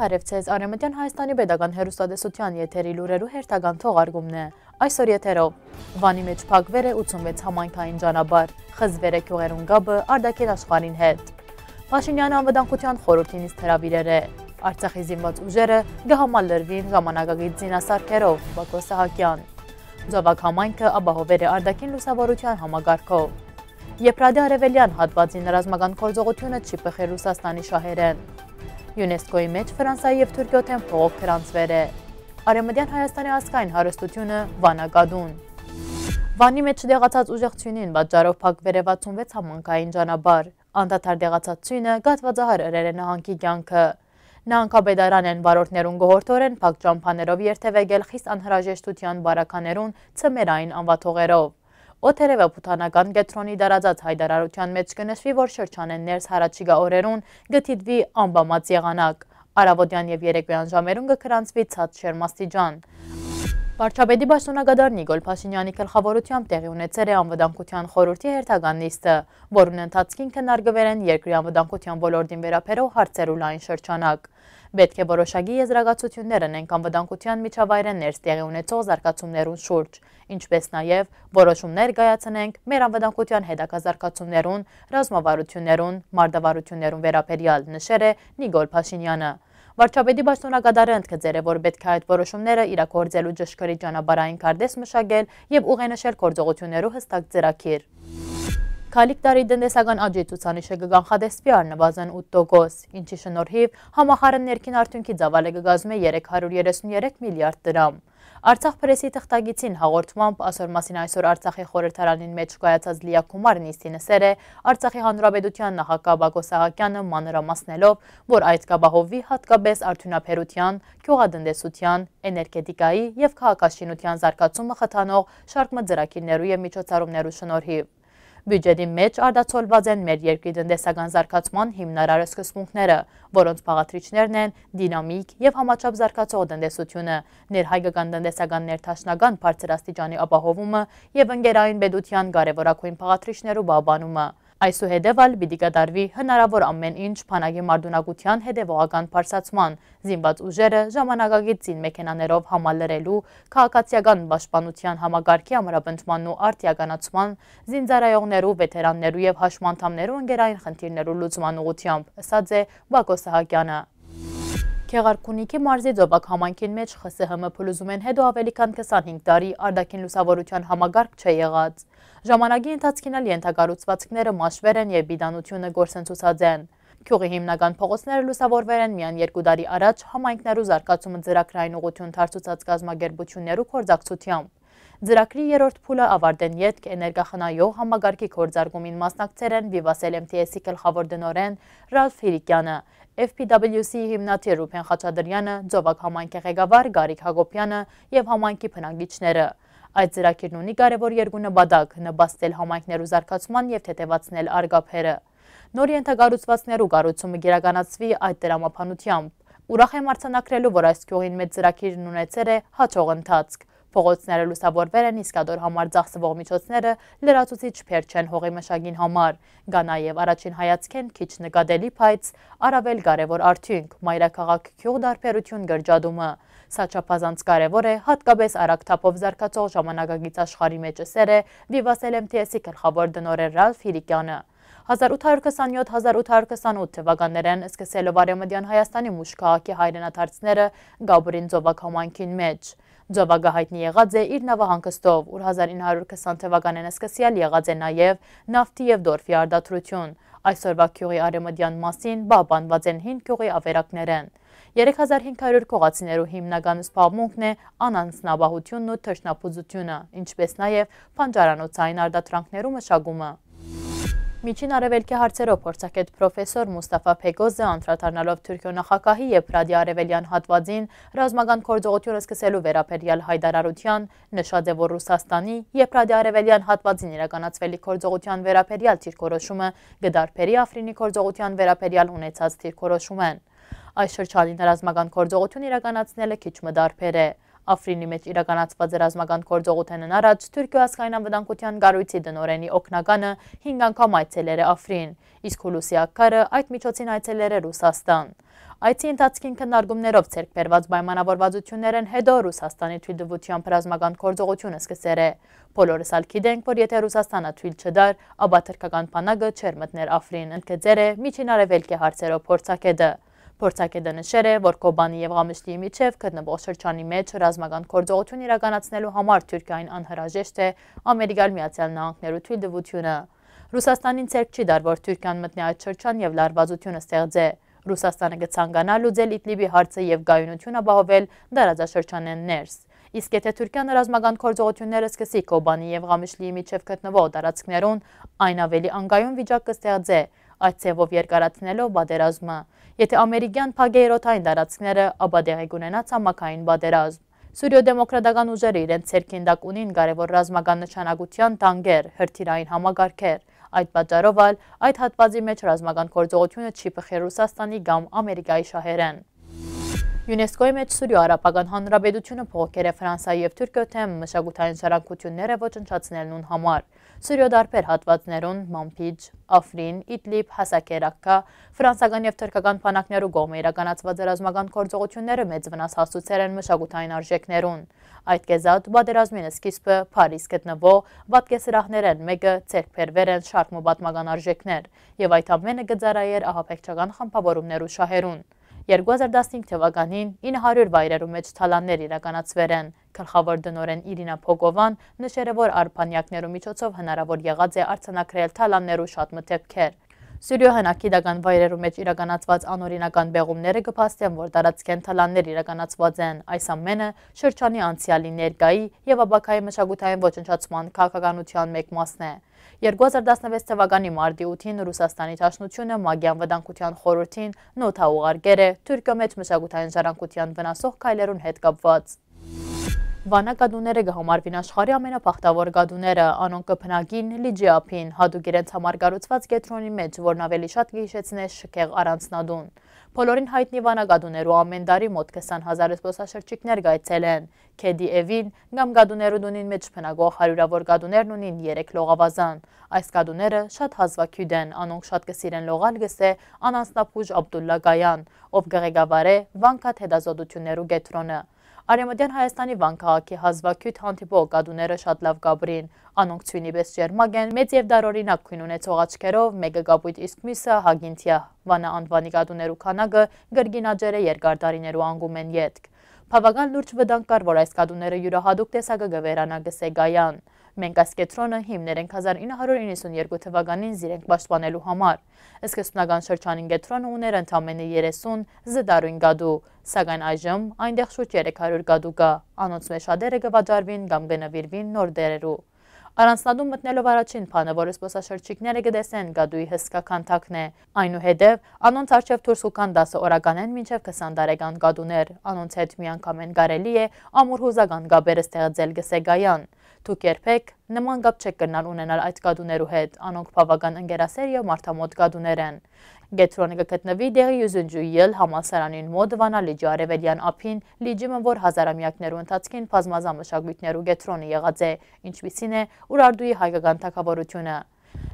Բարև ձեզ Արեմտյան Հայաստանի Պետական Հերոստատեսության եթերի լուրերու հերթական թողարկումն է։ Այսօր եթերով. Վանի մեջ փակվեր է 86 համայնքային ճանապարհ, խզվեր է քյուղերուն գաբը Արդակեն աշխարհին հետ։ Փաշինյանը անվտանգության խորհրդինից թրավիրեր է։ Արցախի զինված ուժերը գահամալրվին ժամանակագիծ զինասարքերով Բակո Սահակյան։ Ձավակ համայնքը ապահովեր է Արդակին լուսավորության համագարկով։ Եփրադի արևելյան հատվածին ռազմական գործողությունը չի պխել Ռուսաստանի շահերեն։ ՅՈՒՆԵՍԿՕ-ի մեջ Ֆրանսիայի եւ Թուրքիոթեն փողոք գրանցվեր է։ Արեմդյան Հայաստանի ազգային հարստությունը Վանագադուն։ Վանի մեջ դեղացած ուժեղությունին պատճառով փակվեր է 66 համանքային ճանապարհ։ Անդադար դեղացած ցույնը գատվածահար ըրեր է նահանգի կյանքը։ Նահանգապետարան են վարորդներուն գողորթորեն փակ ճամփաներով երթևեկել խիստ անհրաժեշտության բարականերուն ցմերային անվաթողերով։ Օթերևը պութանական գետրոնի դարածած հայդարարության մեջ կնշվի, որ շրջանեն ներս հարաչիգա օրերուն գթիդվի ամբամած եղանակ, արավոդյան և երեկվյան ժամերուն գկրանցվի ծած շերմաստիջան։ Վարչապետի բաշտոնագադար Նիգոլ Փաշինյանի գլխավորությամբ տեղի ունեցել է անվտանգության խորհրդի հերթական նիստը, որուն ընթացքին քննարկվել են երկրի անվտանգության ոլորտին վերաբերող հարցեր ու լայն շրջանակ։ Պետք է որոշակի եզրակացություններ ունենք անվտանգության միջավայրեն ներս տեղի ունեցող զարգացումներուն շուրջ, ինչպես նաև որոշումներ կայացնենք մեր անվտանգության հետագա զարգացումներուն, ռազմավարություններուն, մարդավարություններուն վերաբերյալ նշեր է Նիգոլ Փաշինյանը։ Վարչապետի բաշտոնակատարը ընդգծել է, որ պետք է այդ որոշումները իրագործելու ճշգրիտ ճանապարհային քարտեզ մշակել եւ ուղենշել գործողություններու հստակ ծրագիր։ Քալիք տարի դնդեսական աջի ցուցանիշը կգանխադեսվի առնվազն 8%, ինչի շնորհիվ համախառն ներքին արդյունքի ծավալը կգազմի 333 միլիարդ դրամ։ Արցախ պրեսի թղթագիցին հաղորդմամբ ասոր մասին այսօր Արցախի խորհրդարանին մեջ կայացած լիակումար նիստի նսեր է Արցախի հանրապետության նախագահ Բակո Սահակյանը մանրամասնելով, որ այդ կապահովվի հատկապես արդյունաբերության, գյուղատնտեսության, էներգետիկայի եւ քաղաքաշինության զարգացումը խթանող շարք մծրակիրներու եւ միջոցառումներու շնորհիվ։ Բյուջետի մեջ արդացոլված են մեր երկրի տնտեսական զարգացման հիմնարար սկզբունքները, որոնց փաղաթրիչներն են դինամիկ եւ համաչափ զարգացող տնտեսությունը, ներհայկական տնտեսական ներթաշնական բարձրաստիճանի ապահովումը եւ ընկերային պետության կարևորագույն փաղաթրիչներու բաբանումը։ Այսուհետև ալ պիտի կատարվի հնարավոր ամեն ինչ փանագի մարդունակության հետևողական բարձացման, զինված ուժերը ժամանակագիծ զին մեքենաներով համալրելու, քաղաքացիական պաշտպանության համագարկի ամրապնդմանն ու արտիականացման, զինծառայողներու, վետերաններու եւ հաշմանդամներու ընկերային խնդիրներու լուծման ուղղությամբ, ըսած է Բակո Սահակյանը։ Քեղարքունիքի մարզի ձոբակ համանքին մեջ ԽՍՀՄ փլուզում են հետո ավելի քան 25 տարի արդակին լուսավորության համագարկ չէ եղած։ Ժամանակի ընթացքին էլ ենթակառուցվածքները մաշվեր են եւ բիդանությունը գործընծուցած են։ Քյուղի հիմնական փողոցները լուսավորվել են միայն երկու տարի առաջ համայնքներու զարգացումը ծրագրային ուղղություն դարձուցած կազմակերպություններու կորձակցությամբ։ Ձրակրի երորդ փուլը ավարտեն ետք էներգախնայող համագարկի կորձարգումին մասնակցեր են Վիվասել MTS-ի գլխավոր դնորեն Ռալֆ Հիրիկյանը, FPWC հիմնադիր Ռուփեն Խաչատրյանը, Ձովակ համայնքի ղեկավար Գարիկ Հակոբյանը եւ համայնքի բնակիչները։ Այդ ծրագիրն ունի կարևոր երկու նպատակ՝ նպաստել համայնքներու զարգացման եւ թեթևացնել արգափերը։ Նոր ենթակառուցվածքներու կառուցումը գերականացվի այդ դրամապանությամբ։ Ուրախ եմ արձանագրելու, որ այս գյուղին մեծ ծրագիրն ունեցել է հաջող ընթացք։ Փողոցները լուսավորվել են իսկադոր համար ծախսվող միջոցները լրացուցիչ փեր չեն հողի մշակին համար։ Գա նաև առաջին հայացքեն քիչ նկատելի փայծ, առավել կարևոր արդյունք՝ մայրաքաղաք քյուղ դարբերություն գրջադումը։ Սա չափազանց կարևոր է, հատկապես արագ թափով զարգացող ժամանակագից աշխարհի մեջ էսեր է Vivatel MTS-ի գլխավոր դնորեն Ռալֆ Հիրիկյանը։ 1827-1828 թվականներեն սկսելով Արեմդյան Հայաստանի մուշ քաղաքի հայրենադարձները Գաբրին Ձովակ համայնքին մեջ։ Ձովագը հայտնի եղած է իր նավահանգստով, ուր 1920 թվականեն սկսյալ եղած է նաև նավթի և դորֆի արդատրություն։ Այսօրվա քյուղի արեմըդյան մասին բաբանված են հին քյուղի ավերակներեն։ 3500 կողացիներու հիմնական սպավմունքն է անանցնաբահությունն ու թրջնապուզությունը, ինչպես նաև պանջարանոցային արդատրանքներու մշագումը։ Միջին արևելքի հարցերով փորձակետ պրոֆեսոր Մուստաֆա Փեգոզը անդրադառնալով Թուրքիո նախագահի եւ Պրադի արևելյան հատվածին ռազմական գործողությունը սկսելու վերաբերյալ հայտարարության նշած է, որ Ռուսաստանի եւ Պրադի արևելյան հատվածին իրականացվելի գործողության վերաբերյալ թիրքորոշումը գդարբերի Աֆրինի գործողության վերաբերյալ ունեցած թիրքորոշում են։ Այս շրջանին ռազմական գործողություն իրականացնելը քիչ մդարբեր է։ Աֆրինի մեջ իրականացված ռազմական գործողութենն առաջ Թուրքիո ազգային անվտանգության գարույցի դնորենի օկնականը 5 անգամ այցելեր է Աֆրին, իսկ Հուլուսի ակքարը այդ միջոցին այցելեր է Ռուսաստան։ Այցի ընթացքին քննարկումներով ցերկ բերված պայմանավորվածություններն հետո Ռուսաստանի թույլտվությամբ ռազմական գործողությունը սկսեր է։ Բոլորս ալ գիտենք, որ եթե Ռուսաստանը թույլ չդար, ապա թրքական բանակը չեր մտներ Աֆրին, ընդգծեր է Միջին Արևելքի հարցերով փորձակետը։ Փորձակետը նշեր է, որ Կոբանի եւ Ղամշլիի միջև գտնվող շրջանի մեջ ռազմական գործողություն իրականացնելու համար Թուրքիային անհրաժեշտ է Ամերիկայի Միացյալ Նահանգներու թույլտվությունը։ Ռուսաստանին ցերկ չի դար, որ Թուրքիան մտնի այդ շրջան եւ լարվածությունը ստեղծե։ Ռուսաստանը կցանկանա լուծել Իդլիբի հարցը եւ գայունություն ապահովել դարաձաշրջանեն ներս։ Իսկ եթե Թուրքիան ռազմական գործողությունները սկսի Կոբանի եւ Ղամիշլիի միջև գտնվող տարածքներուն, այն ավելի անկայուն վիճակ կստեղծե, այդ ցևով երկարացնելով պատերազմը։ Եթե ամերիկյան փագեյրոթային տարածքները, ապա դեղի կունենա ցամաքային պատերազմ։ Սուրիո դեմոկրատական ուժերը իրենց ցերքին դակ ունին կարևոր ռազմական նշանակության տանգեր, հրթիռային համագարքեր, Այդ պատճառով ալ այդ հատվածի մեջ ռազմական գործողությունը չի փխի Ռուսաստանի կամ Ամերիկայի շահերեն։ ՅՈՒՆԵՍԿՕ-ի մեջ Սուրիո Արաբական Հանրապետությունը փոխել է Ֆրանսիայի եւ Թուրքիո թեմ մշակութային շարակությունները ոչնչացնելուն համար։ Սուրիո դարբեր հատվածներուն Մամփիջ, Աֆրին, Իդլիբ, Հասակերակկա, ֆրանսական եւ թուրքական բանակներու կողմը իրականացված ռազմական գործողությունները մեծ վնաս հասցուցել են մշակութային արժեքներուն։ Այդ կեզատ պատերազմին սկիզբը Փարիզ գտնվող պատկեսրահներեն մեկը ցերկբերվեր են շարք պատմական արժեքներ եւ այդ ամենը գծարայեր ահապեկչական խմբավորումներու շահերուն։ 2015 թվականին 900 վայրերու մեջ թալաններ իրականացվեր են։ Գլխավոր դնորեն Իրինա Փոգովան նշել է, որ արփանյակներու միջոցով հնարավոր եղած է արձանագրել թալաններու շատ մթեփքեր։ Սուրիո հնակիդական վայրերու մեջ իրականացված անօրինական բեղումները կփաստեն, որ տարածքեն թալաններ իրականացված են։ Այս ամենը շրջանի անցյալի ներկայի եւ աբակայի մշակութային ոչնչացման քաղաքականության մեկ մասն է։ 2016 թվականի մարտի 8-ին Ռուսաստանի Դաշնությունը Մագյան վտանգության խորհրդին նոթա ուղարկեր է Թուրքիո մեջ մշակութային ժառանգության վնասող քայլերուն հետ կապված։ Վանա գադուները կհամարվին աշխարի ամենապախտավոր գադուները, անոն կպնագին լիջիապին, հադուկ իրենց համար գարուցված գետրոնի մեջ, որն ավելի շատ կհիշեցնե շքեղ առանցնադուն։ Բոլորին հայտնի վանագադուներու ամեն դարի մոտ 20 հազար զբոսաշրջիկներ գայցել են։ Քեդի Էվին կամ գադուներու դունին մեջ փնագող հարյուրավոր գադուներն ունին 3 լողավազան։ Այս գադուները շատ հազվագյուտ են, անոնք շատ կսիրեն լողալ գսե անանցնապուժ Աբդուլլա Գայան, ով գղեկավար է Վանկատ հետազոտություններու գետրոնը։ Արեմոդյան Հայաստանի վան քաղաքի հազվակյութ հանդիպող կադուները շատ լավ գաբրին, անոնք ցույնի բես ջերմակ են, մեծ եւ դարօրինակ քույն ունեցող աչքերով, մեկը գապույտ իսկ միսը հագինթիա, վանա անդվանի կադուներու քանակը գրգինաջերը երկար տարիներու անգում են ետք։ Բավական լուրջ վտանգ կար, որ այս կադուները յուրահատուկ տեսակը գվերանա գսե գայան։ Մենք այս կետրոնը հիմներ ենք 1992 թվականին զիրենք պաշտպանելու համար։ Սկզբնական շրջանին կետրոնը ուներ ընդամենը 30 զդարույն գադու, սակայն այժմ այնտեղ շուտ 300 գադու կա, անոնց մեջ շատերը կվաճառվին կամ կնվիրվին նոր դերերու։ Առանցնադում մտնելով առաջին փանը, որը սպոսաշրջիկները կդեսեն գադուի հսկա քանթակն է։ Այնուհետև անոնց արչև դուրս ուկան 10 օրական են մինչև 20 տարեկան գադուներ։ Անոնց հետ միանգամեն կարելի է ամուր հուզական գաբերը ստեղծել գսեգայան։ Դուք երբեք նման կապ չեք կրնալ ունենալ այդ կադուներու հետ, անոնք բավական ընկերասեր եւ մարդամոտ կադուներ են։ Գետրոնը կգտնվի դեղի Յուզունջույել համալսարանին մոտ Վանալիջի արևելյան ափին, լիջիմը, որ հազարամյակներու ընթացքին բազմազան մշակույթներու գետրոնը եղած է, ինչպիսին է Ուրարդուի հայկական թակավորությունը։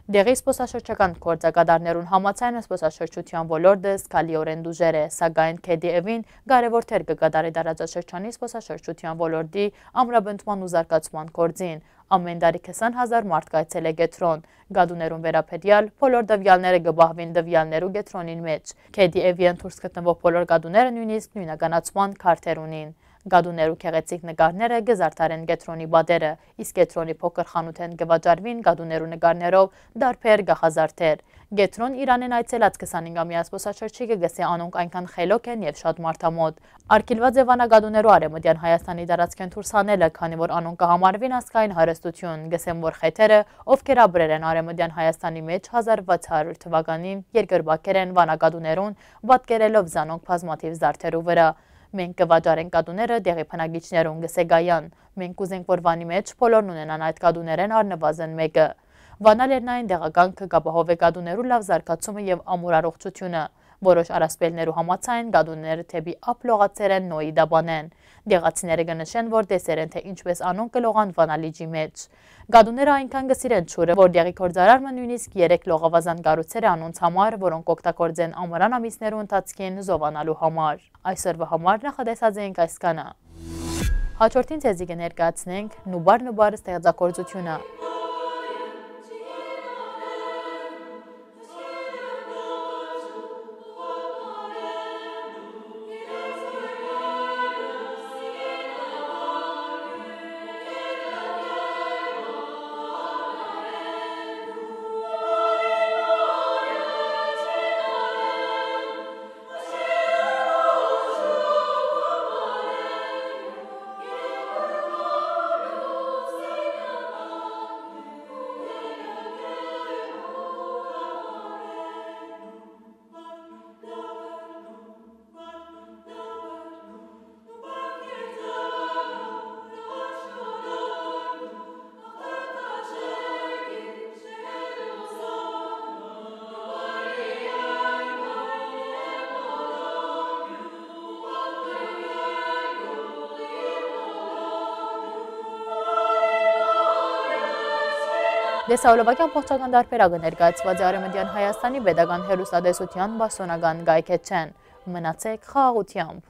Դեղի սպոսաշրջական գործակադարներուն համացայն սպոսաշրջության ոլորդը սկալիորեն դուժեր է, սագայն կեդիևին գարևոր թեր կգադարի դարաճաշրջանի սպոսաշրջության ոլորդի ամրաբնդման ու զարկացման կործին, ամեն դարի 20 հազար մարդ կայցել է գետրոն, գադուներուն վերապետյալ, բոլոր դվյալները գբահվին դվյալներու գետրոնին մեջ, կեդիևի ընթուրս գտնվող բոլոր գադուները նույնիսկ նույնականացման քարտեր ունին։ Գադուներու քեղեցիկ նկարները գզարդարեն գետրոնի բադերը, իսկ գետրոնի փոքր խանութեն գվաճարվին գադուներու նկարներով դարբեր գախազարդեր։ Գետրոն Իրանեն այցելած 25-ամյա սպոսաշրջիկը գսե անոնք այնքան խելոք են եւ շատ մարդամոտ։ Արկիլված Եվանագադուներու արեմոդյան Հայաստանի դարածքեն թուրսանել է, քանի որ անոնք կհամարվին ասկային հարստություն, գսեմ որ խեթերը, ովքեր ապրել են արեմոդյան Հայաստանի մեջ 1600 թվականին երկրբակեր են վանագադուներուն, պատկերելով զանոնք բազմաթիվ զարդերու վրա։ Մենք կվաճարենք կատուները դեղի փնագիչներուն գսեգայան։ Մենք կուզենք, որ վանի մեջ բոլորն ունենան այդ կատուներեն առնվազն մեկը։ Վանալերնային դեղականքը կապահով է կատուներու լավ զարգացումը եւ ամուր առողջությունը։ Որոշ արասպելներու համացայն գադունները թեպի ափլողացեր են նոյի դաբանեն։ Դեղացիները կնշեն, որ դեսեր են, թե ինչպես անոն կլողան վանալիջի մեջ։ Գադուները այնքան գսիրեն չուրը, որ դեղի կործարարմը նույնիսկ երեք լողավազան գարուցեր անոնց համար, որոնք օգտակործեն ամրան ամիսներու ընթացքին զովանալու համար։ Այսօրվա համար նախադեսած էինք այս կանը։ Հաջորդին ցեզի կներկայացնենք նուբար նուբար ստեղծագործությունը։ Դեսաոլովակյան փոխչական դարբերակը ներկայացված է Արեմդյան Հայաստանի պետական հերուսադեսության բասոնական գայքետ չեն։ Մնացեք խաղաղությամբ։